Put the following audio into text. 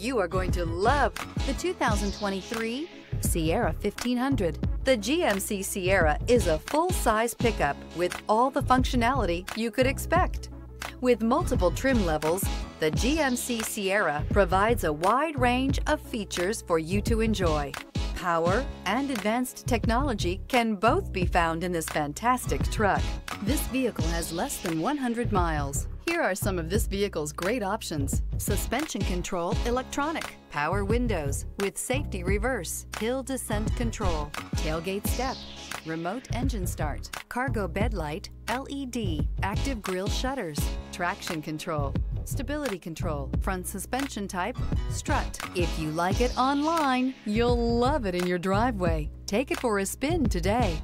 You are going to love the 2023 Sierra 1500. The GMC Sierra is a full-size pickup with all the functionality you could expect. With multiple trim levels, the GMC Sierra provides a wide range of features for you to enjoy. Power and advanced technology can both be found in this fantastic truck. This vehicle has less than 100 miles. Here are some of this vehicle's great options. Suspension control electronic, power windows with safety reverse, hill descent control, tailgate step, remote engine start, cargo bed light, LED, active grille shutters, traction control, stability control, front suspension type, strut. If you like it online, you'll love it in your driveway. Take it for a spin today.